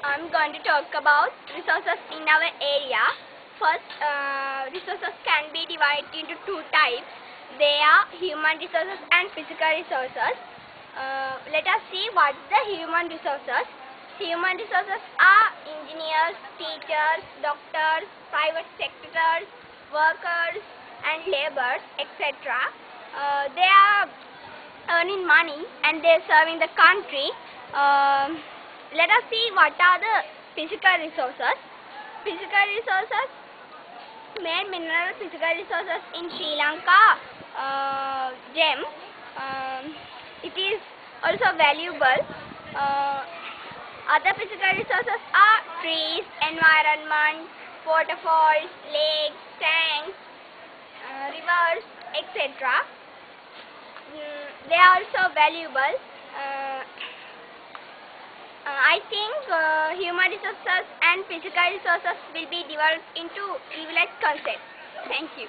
I'm going to talk about resources in our area. First, uh, resources can be divided into two types. They are human resources and physical resources. Uh, let us see what the human resources. Human resources are engineers, teachers, doctors, private sectors, workers and laborers, etc. Uh, they are earning money and they're serving the country. Um, let us see what are the physical resources. Physical resources, main mineral physical resources in Sri Lanka, uh, gem. Um, it is also valuable. Uh, other physical resources are trees, environment, waterfalls, lakes, tanks, uh, rivers, etc. Mm, they are also valuable. Uh, I think uh, human resources and physical resources will be developed into privileged concepts. Thank you.